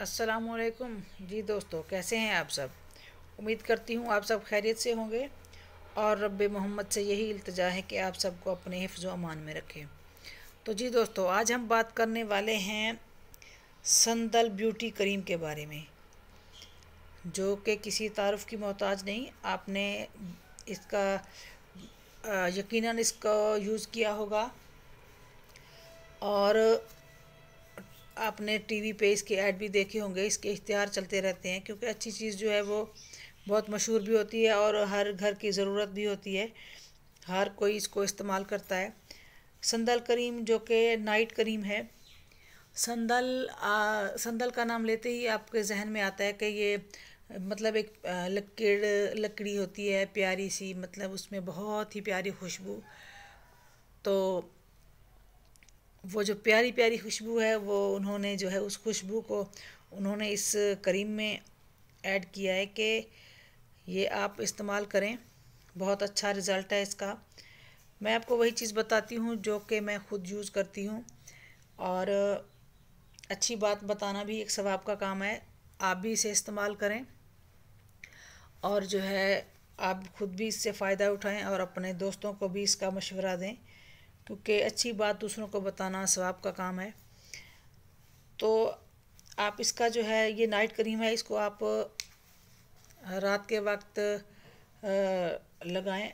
असलकुम जी दोस्तों, कैसे हैं आप सब? उम्मीद करती हूँ आप सब खैरियत से होंगे और रब मोहम्मद से यही इल्तजा है कि आप सबको अपने हिफ्ज़ अमान में रखें। तो जी दोस्तों, आज हम बात करने वाले हैं संदल ब्यूटी क्रीम के बारे में, जो कि किसी तारफ़ की मोहताज नहीं, आपने इसका यकीनन इसका यूज़ किया होगा। और आपने टीवी पे इसके ऐड भी देखे होंगे इसके इश्तहार चलते रहते हैं क्योंकि अच्छी चीज़ जो है वो बहुत मशहूर भी होती है और हर घर की ज़रूरत भी होती है। हर कोई इसको इस्तेमाल करता है। संदल करीम जो कि नाइट करीम है संदल आ, संदल का नाम लेते ही आपके जहन में आता है कि ये मतलब एक लकड़ लकड़ी होती है प्यारी सी मतलब उसमें बहुत ही प्यारी खुशबू। तो वो जो प्यारी प्यारी खुशबू है, वो उन्होंने जो है उस खुशबू को उन्होंने इस करीम में ऐड किया है कि ये आप इस्तेमाल करें। बहुत अच्छा रिज़ल्ट है इसका। मैं आपको वही चीज़ बताती हूँ जो कि मैं ख़ुद यूज़ करती हूँ। और अच्छी बात बताना भी एक सवाब का काम है। आप भी इसे इस्तेमाल करें और जो है आप ख़ुद भी इससे फ़ायदा उठाएँ और अपने दोस्तों को भी इसका मशवरा दें। क्योंकि अच्छी बात दूसरों को बताना स्वाब का काम है। तो आप इसका जो है, ये नाइट क्रीम है, इसको आप रात के वक्त लगाएँ।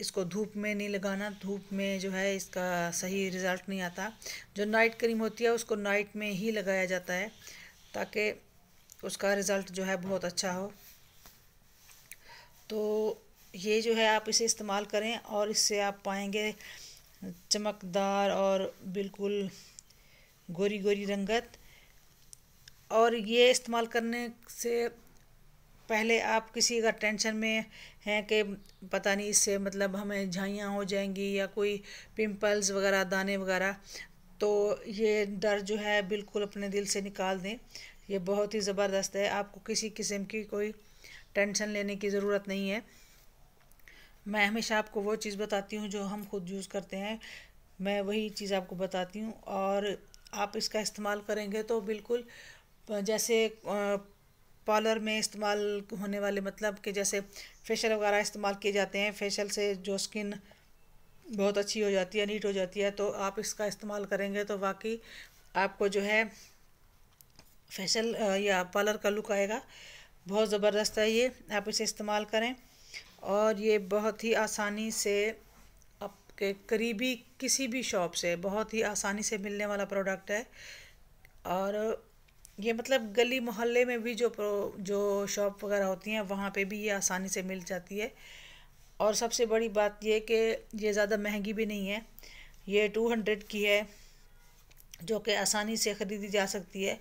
इसको धूप में नहीं लगाना, धूप में जो है इसका सही रिज़ल्ट नहीं आता। जो नाइट क्रीम होती है, उसको नाइट में ही लगाया जाता है, ताकि उसका रिज़ल्ट जो है बहुत अच्छा हो। तो ये जो है आप इसे इस्तेमाल करें और इससे आप पाएँगे चमकदार और बिल्कुल गोरी गोरी रंगत। और ये इस्तेमाल करने से पहले आप किसी का टेंशन में हैं कि पता नहीं इससे मतलब हमें झाइयाँ हो जाएँगी या कोई पिंपल्स वगैरह, दाने वगैरह तो ये डर जो है बिल्कुल अपने दिल से निकाल दें। ये बहुत ही ज़बरदस्त है। आपको किसी किस्म की कोई टेंशन लेने की ज़रूरत नहीं है। मैं हमेशा आपको वो चीज़ बताती हूँ जो हम खुद यूज़ करते हैं। मैं वही चीज़ आपको बताती हूँ और आप इसका इस्तेमाल करेंगे तो बिल्कुल, जैसे पार्लर में इस्तेमाल होने वाले मतलब कि जैसे फेशियल वगैरह इस्तेमाल किए जाते हैं, फेशियल से जो स्किन बहुत अच्छी हो जाती है, नीट हो जाती है तो आप इसका इस्तेमाल करेंगे तो वाकई आपको जो है फेशियल या पार्लर का लुक आएगा। बहुत ज़बरदस्त है ये, आप इसे इस्तेमाल करें। और ये बहुत ही आसानी से आपके करीबी किसी भी शॉप से बहुत ही आसानी से मिलने वाला प्रोडक्ट है। और ये मतलब गली मोहल्ले में भी जो जो शॉप वगैरह होती हैं, वहाँ पे भी ये आसानी से मिल जाती है। और सबसे बड़ी बात ये कि ये ज़्यादा महँगी भी नहीं है। ये टू हंड्रेड की है, जो कि आसानी से ख़रीदी जा सकती है।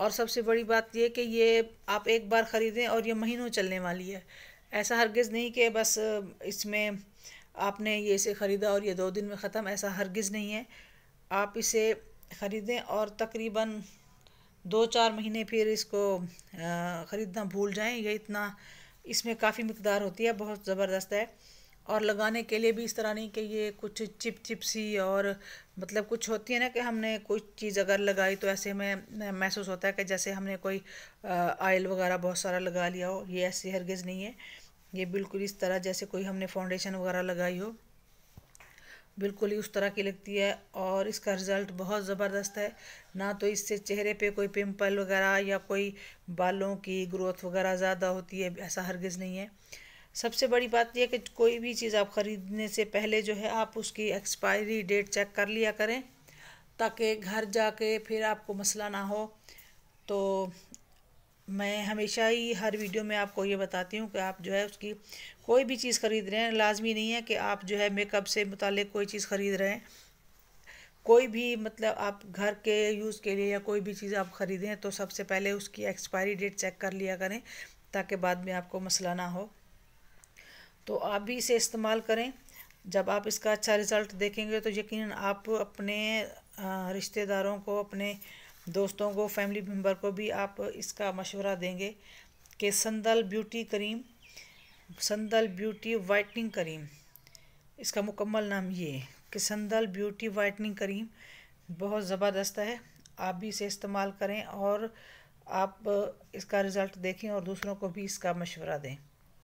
और सबसे बड़ी बात ये कि ये आप एक बार ख़रीदें और ये महीनों चलने वाली है। ऐसा हरगिज़ नहीं कि बस, इसमें आपने ये इसे ख़रीदा और ये दो दिन में ख़त्म, ऐसा हरगिज़ नहीं है। आप इसे ख़रीदें और तकरीबन दो चार महीने फिर इसको ख़रीदना भूल जाएँ। ये इतना, इसमें काफ़ी मकदार होती है, बहुत ज़बरदस्त है। और लगाने के लिए भी इस तरह नहीं कि ये कुछ चिप चिप सी और मतलब कुछ होती है ना कि हमने कोई चीज़ अगर लगाई तो ऐसे में महसूस होता है कि जैसे हमने कोई आयल वगैरह बहुत सारा लगा लिया हो, ये ऐसे हरगिज़ नहीं है। ये बिल्कुल इस तरह जैसे कोई हमने फाउंडेशन वगैरह लगाई हो, बिल्कुल ही उस तरह की लगती है और इसका रिज़ल्ट बहुत ज़बरदस्त है। ना तो इससे चेहरे पे कोई पिंपल वगैरह या कोई बालों की ग्रोथ वगैरह ज़्यादा होती है, ऐसा हरगिज़ नहीं है। सबसे बड़ी बात यह कि कोई भी चीज़ आप ख़रीदने से पहले जो है आप उसकी एक्सपायरी डेट चेक कर लिया करें, ताकि घर जाके फिर आपको मसला ना हो। तो मैं हमेशा ही हर वीडियो में आपको ये बताती हूँ कि आप जो है उसकी कोई भी चीज़ ख़रीद रहे हैं। लाजमी नहीं है कि आप जो है मेकअप से मुतल कोई चीज़ ख़रीद रहे हैं। कोई भी मतलब आप घर के यूज़ के लिए या कोई भी चीज़ आप ख़रीदें तो सबसे पहले उसकी एक्सपायरी डेट चेक कर लिया करें, ताकि बाद में आपको मसला ना हो। तो आप भी इसे इस्तेमाल करें। जब आप इसका अच्छा रिज़ल्ट देखेंगे तो यकीन आप अपने रिश्तेदारों को, अपने दोस्तों को, फैमिली मेंबर को भी आप इसका मशवरा देंगे कि संदल ब्यूटी करीम, संदल ब्यूटी वाइटनिंग करीम। इसका मुकम्मल नाम ये है कि संदल ब्यूटी वाइटनिंग करीम बहुत ज़बरदस्त है। आप भी इसे इस्तेमाल करें और आप इसका रिज़ल्ट देखें और दूसरों को भी इसका मशवरा दें।